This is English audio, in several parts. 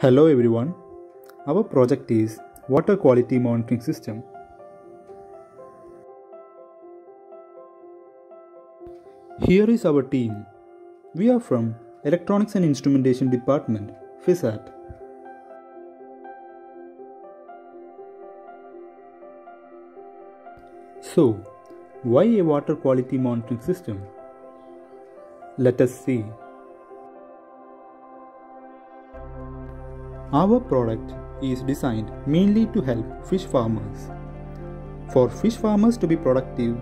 Hello everyone. Our project is Water Quality Monitoring System. Here is our team. We are from Electronics and Instrumentation Department, FISAT. So, why a water quality monitoring system? Let us see. Our product is designed mainly to help fish farmers. For fish farmers to be productive,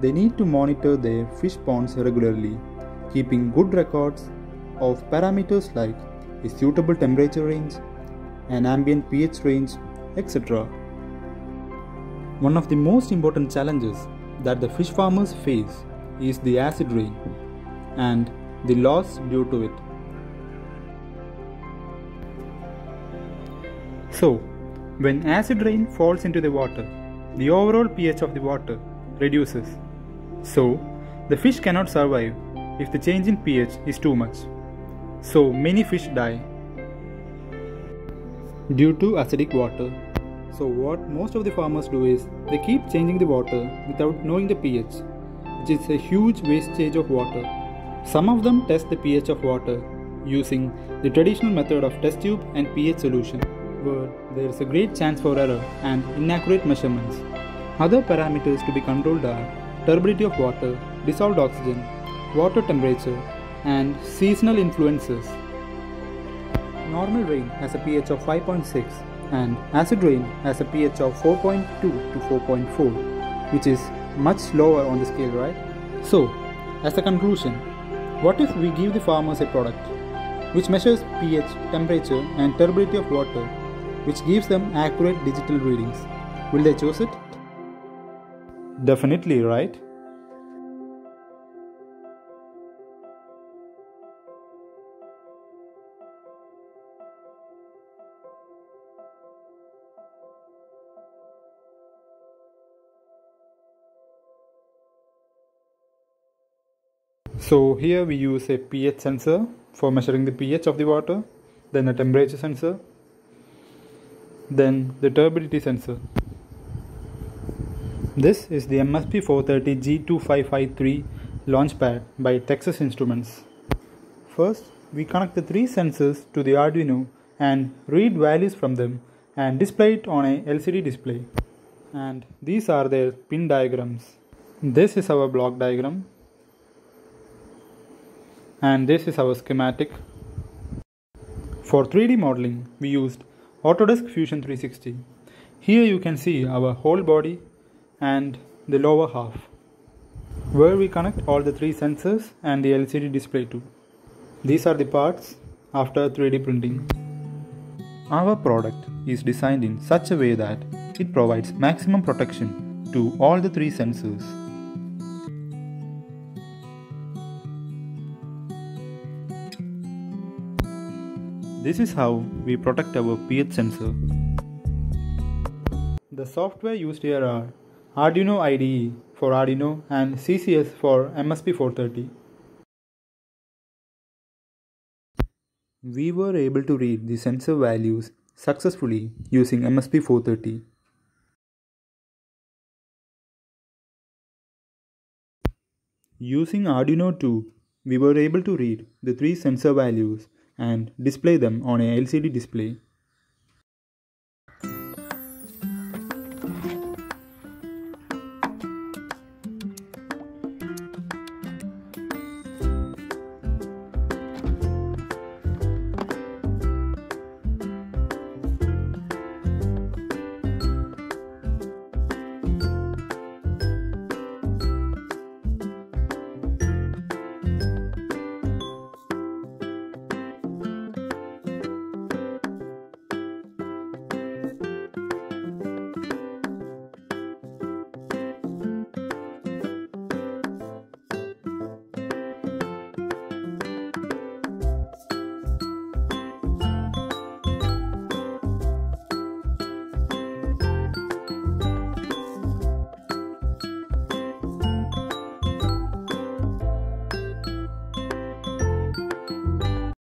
they need to monitor their fish ponds regularly, keeping good records of parameters like a suitable temperature range, an ambient pH range, etc. One of the most important challenges that the fish farmers face is the acid rain and the loss due to it. So, when acid rain falls into the water, the overall pH of the water reduces. So, the fish cannot survive if the change in pH is too much. So, many fish die due to acidic water. So, what most of the farmers do is they keep changing the water without knowing the pH, which is a huge wastage of water. Some of them test the pH of water using the traditional method of test tube and pH solution, there is a great chance for error and inaccurate measurements. Other parameters to be controlled are turbidity of water, dissolved oxygen, water temperature, and seasonal influences. Normal rain has a pH of 5.6 and acid rain has a pH of 4.2 to 4.4, which is much lower on the scale, right? So, as a conclusion, what if we give the farmers a product which measures pH, temperature, and turbidity of water, which gives them accurate digital readings? Will they choose it? Definitely, right? So here we use a pH sensor for measuring the pH of the water, then a temperature sensor, then the turbidity sensor. This is the MSP 430 G2553 launchpad by Texas Instruments. First, we connect the three sensors to the Arduino and read values from them and display it on a LCD display. And these are their pin diagrams. This is our block diagram and this is our schematic. For 3D modeling, we used Autodesk Fusion 360. Here you can see our whole body and the lower half, where we connect all the three sensors and the LCD display too. These are the parts after 3D printing. Our product is designed in such a way that it provides maximum protection to all the three sensors. This is how we protect our pH sensor. The software used here are Arduino IDE for Arduino and CCS for MSP430. We were able to read the sensor values successfully using MSP430. Using Arduino 2, we were able to read the three sensor values and display them on a LCD display.